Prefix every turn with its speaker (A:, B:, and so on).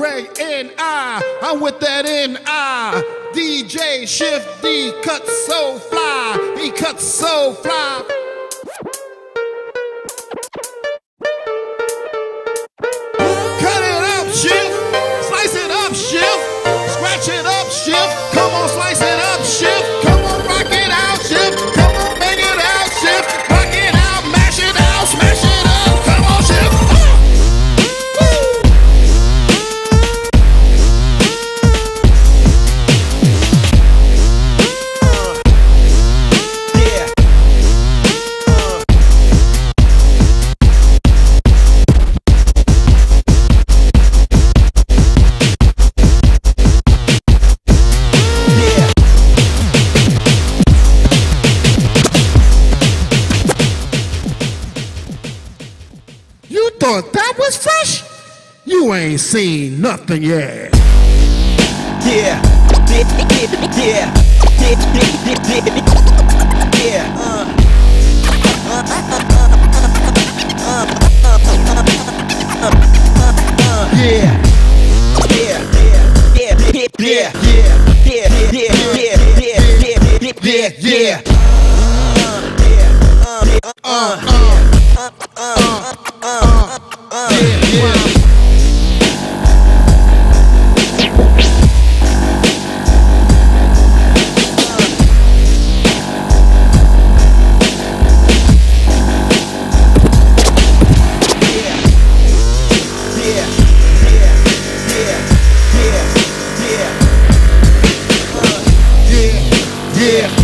A: Greg and I. I'm with that N.I. DJ Shift D cuts so fly. He cuts so fly. Thought that was fresh? You ain't seen nothing yet.
B: Yeah, yeah,
A: yeah, yeah, yeah. Yeah. Yeah. Yeah, yeah, yeah, yeah,
B: yeah, yeah, yeah, yeah, yeah, yeah. Uh, uh, uh. Yeah.